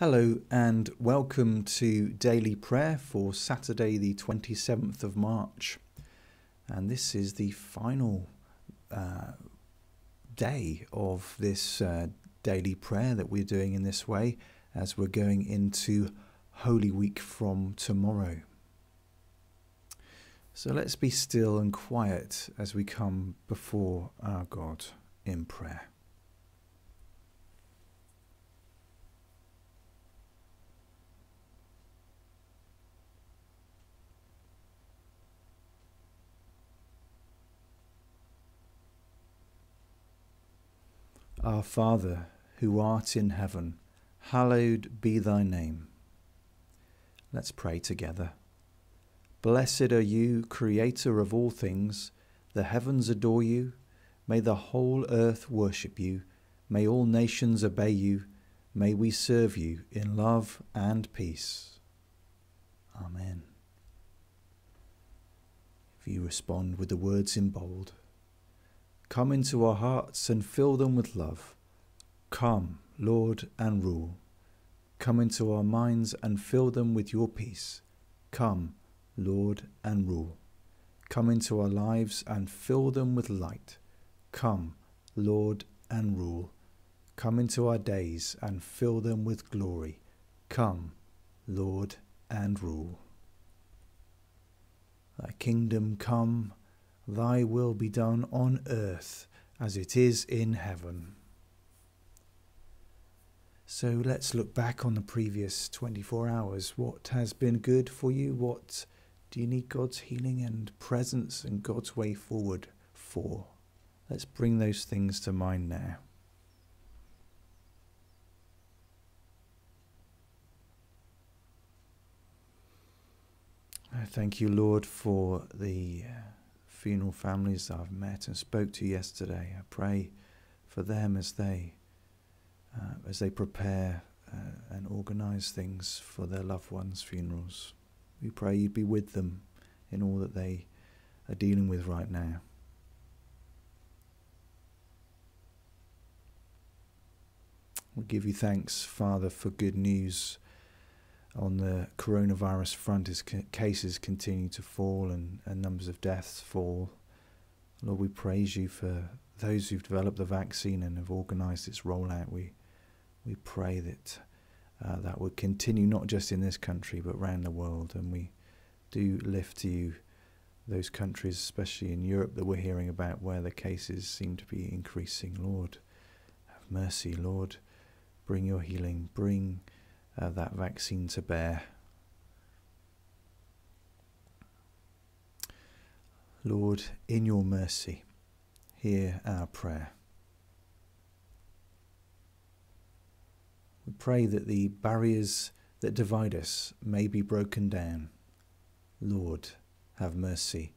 Hello and welcome to daily prayer for Saturday, the 27th of March. And this is the final uh, day of this uh, daily prayer that we're doing in this way as we're going into Holy Week from tomorrow. So let's be still and quiet as we come before our God in prayer. Our Father, who art in heaven, hallowed be thy name. Let's pray together. Blessed are you, Creator of all things. The heavens adore you. May the whole earth worship you. May all nations obey you. May we serve you in love and peace. Amen. If you respond with the words in bold, Come into our hearts and fill them with love. Come, Lord, and rule. Come into our minds and fill them with your peace. Come, Lord, and rule. Come into our lives and fill them with light. Come, Lord, and rule. Come into our days and fill them with glory. Come, Lord, and rule. Thy kingdom come Thy will be done on earth as it is in heaven. So let's look back on the previous 24 hours. What has been good for you? What do you need God's healing and presence and God's way forward for? Let's bring those things to mind now. I thank you, Lord, for the uh, funeral families that I've met and spoke to yesterday. I pray for them as they uh, as they prepare uh, and organise things for their loved ones' funerals. We pray you'd be with them in all that they are dealing with right now. We give you thanks, Father, for good news on the coronavirus front as cases continue to fall and, and numbers of deaths fall. Lord, we praise you for those who've developed the vaccine and have organised its rollout. We we pray that uh, that would continue not just in this country but around the world. And we do lift to you those countries, especially in Europe, that we're hearing about where the cases seem to be increasing. Lord, have mercy. Lord, bring your healing. Bring uh, that vaccine to bear. Lord, in your mercy, hear our prayer. We pray that the barriers that divide us may be broken down. Lord, have mercy,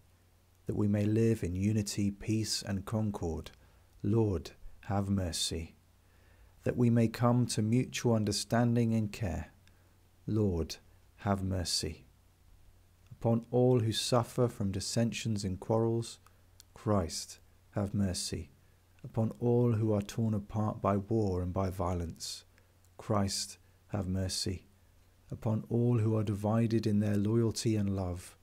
that we may live in unity, peace, and concord. Lord, have mercy that we may come to mutual understanding and care. Lord, have mercy. Upon all who suffer from dissensions and quarrels, Christ, have mercy. Upon all who are torn apart by war and by violence, Christ, have mercy. Upon all who are divided in their loyalty and love,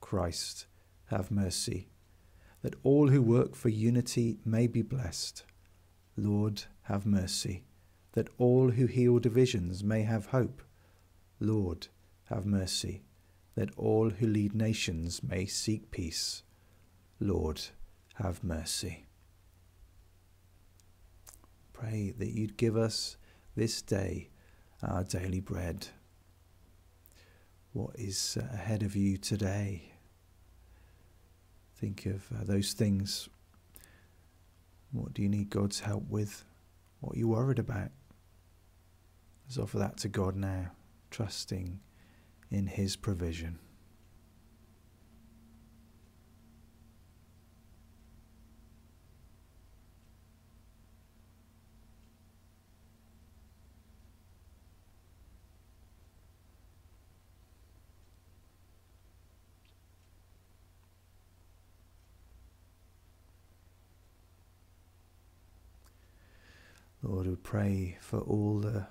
Christ, have mercy. That all who work for unity may be blessed. Lord, have mercy, that all who heal divisions may have hope. Lord, have mercy, that all who lead nations may seek peace. Lord, have mercy. Pray that you'd give us this day our daily bread. What is ahead of you today? Think of uh, those things. What do you need God's help with? What are you worried about? Let's offer that to God now, trusting in His provision. Lord, we pray for all the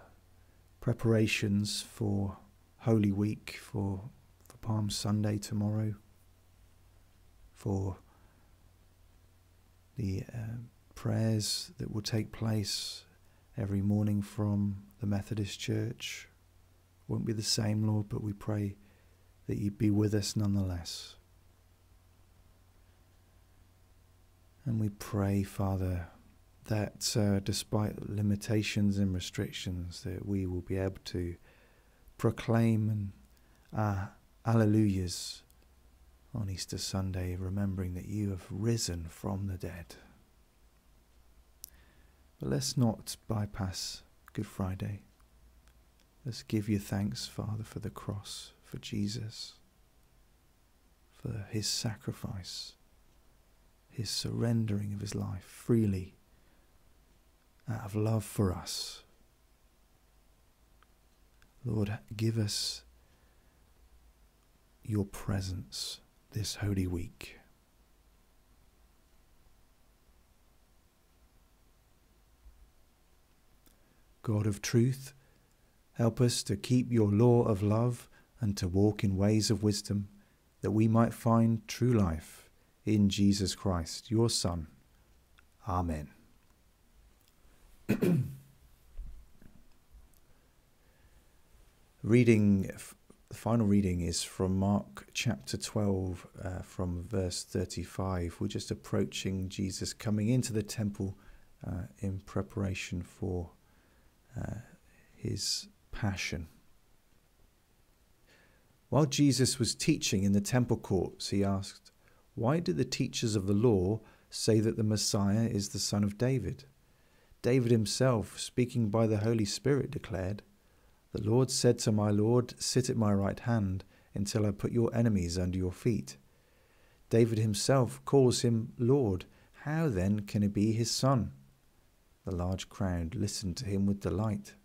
preparations for Holy Week, for, for Palm Sunday tomorrow, for the uh, prayers that will take place every morning from the Methodist Church. Won't be the same, Lord, but we pray that you be with us nonetheless. And we pray, Father, that uh, despite limitations and restrictions, that we will be able to proclaim and uh, alleluias on Easter Sunday, remembering that you have risen from the dead. But let's not bypass Good Friday. Let's give you thanks, Father, for the cross, for Jesus, for his sacrifice, his surrendering of his life freely out of love for us. Lord, give us your presence this Holy Week. God of truth, help us to keep your law of love and to walk in ways of wisdom, that we might find true life in Jesus Christ, your Son. Amen. reading the final reading is from Mark chapter 12, uh, from verse 35. We're just approaching Jesus coming into the temple uh, in preparation for uh, his passion. While Jesus was teaching in the temple courts, he asked, Why do the teachers of the law say that the Messiah is the son of David? David himself, speaking by the Holy Spirit, declared, the Lord said to my Lord, Sit at my right hand until I put your enemies under your feet. David himself calls him Lord. How then can he be his son? The large crowd listened to him with delight.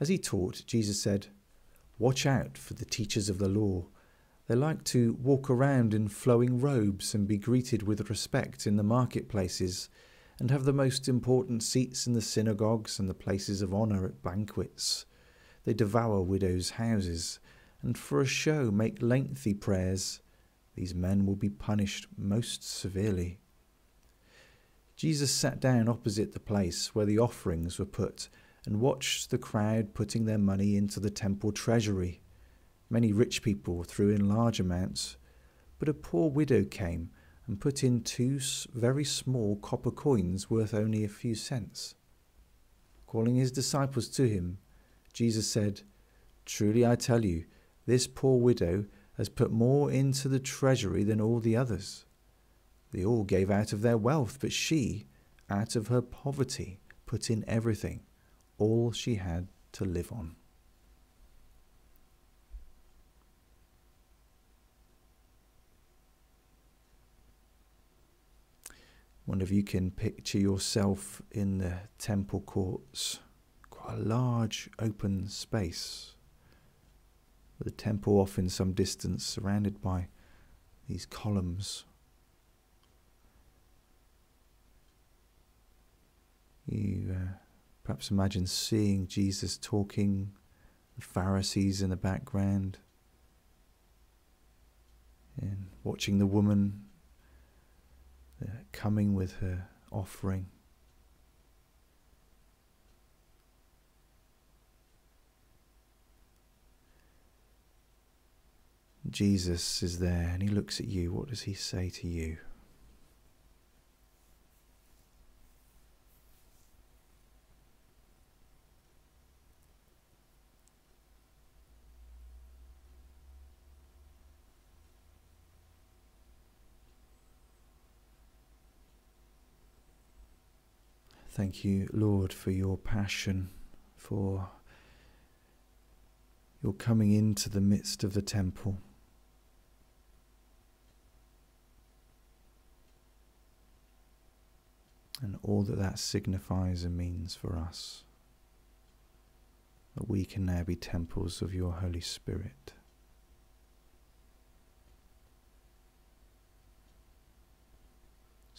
As he taught, Jesus said, Watch out for the teachers of the law. They like to walk around in flowing robes and be greeted with respect in the marketplaces and have the most important seats in the synagogues and the places of honour at banquets. They devour widows' houses, and for a show make lengthy prayers. These men will be punished most severely. Jesus sat down opposite the place where the offerings were put and watched the crowd putting their money into the temple treasury. Many rich people threw in large amounts, but a poor widow came and put in two very small copper coins worth only a few cents. Calling his disciples to him, Jesus said, Truly I tell you, this poor widow has put more into the treasury than all the others. They all gave out of their wealth, but she, out of her poverty, put in everything, all she had to live on. Wonder if you can picture yourself in the temple courts, quite a large open space, with the temple off in some distance, surrounded by these columns. You uh, perhaps imagine seeing Jesus talking, the Pharisees in the background, and watching the woman coming with her offering. Jesus is there and he looks at you. What does he say to you? Thank you, Lord, for your passion, for your coming into the midst of the temple. And all that that signifies and means for us. That we can now be temples of your Holy Spirit.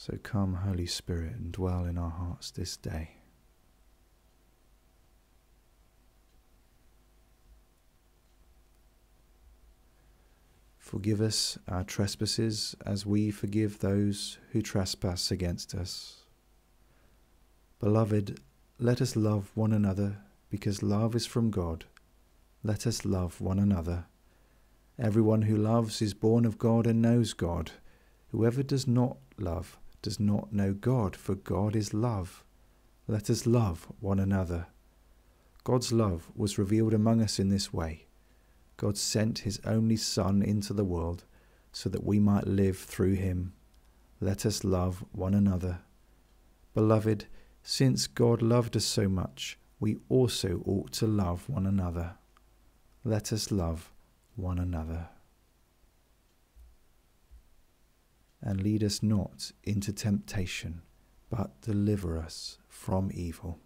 So come, Holy Spirit, and dwell in our hearts this day. Forgive us our trespasses as we forgive those who trespass against us. Beloved, let us love one another because love is from God. Let us love one another. Everyone who loves is born of God and knows God. Whoever does not love does not know God, for God is love. Let us love one another. God's love was revealed among us in this way. God sent his only Son into the world so that we might live through him. Let us love one another. Beloved, since God loved us so much, we also ought to love one another. Let us love one another. And lead us not into temptation, but deliver us from evil.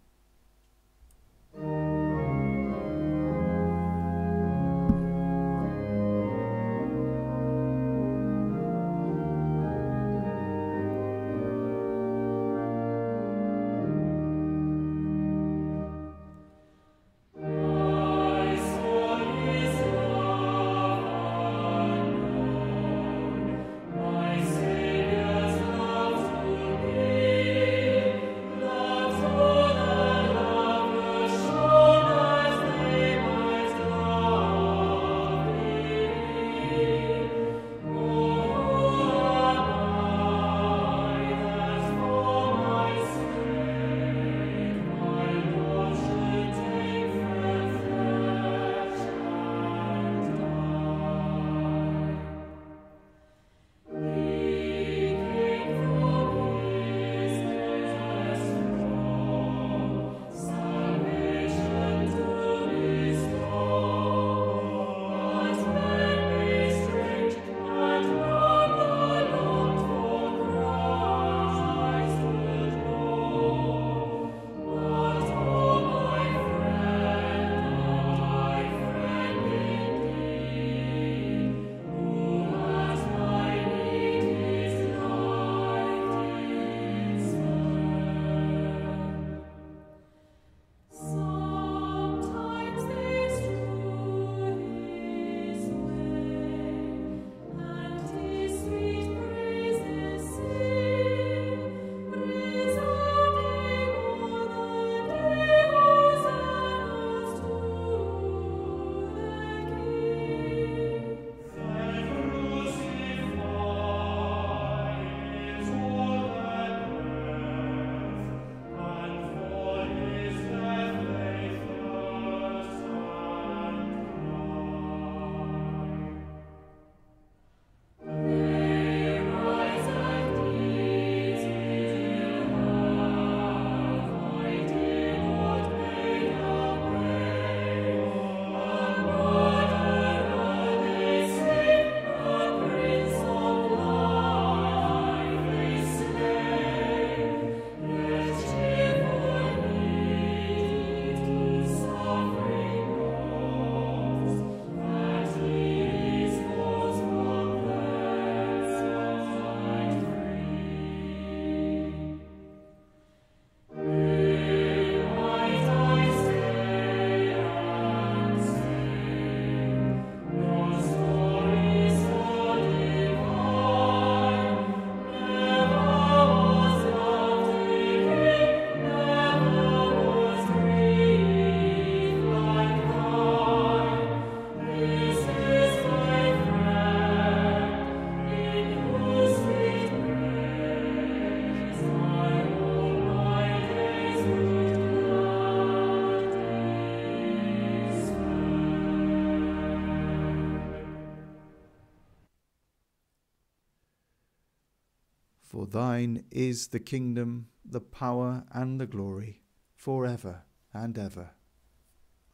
Thine is the kingdom, the power, and the glory, for ever and ever.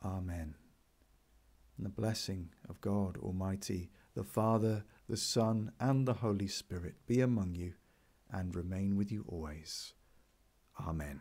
Amen. And the blessing of God Almighty, the Father, the Son, and the Holy Spirit be among you and remain with you always. Amen.